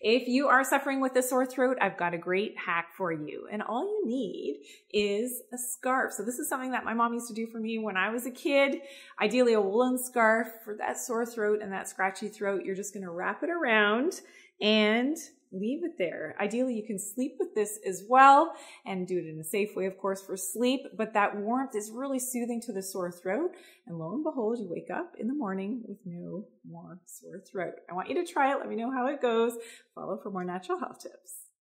If you are suffering with a sore throat, I've got a great hack for you. And all you need is a scarf. So this is something that my mom used to do for me when I was a kid. Ideally a woolen scarf for that sore throat and that scratchy throat. You're just going to wrap it around and leave it there. Ideally, you can sleep with this as well and do it in a safe way, of course, for sleep, but that warmth is really soothing to the sore throat. And lo and behold, you wake up in the morning with no more sore throat. I want you to try it. Let me know how it goes. Follow for more natural health tips.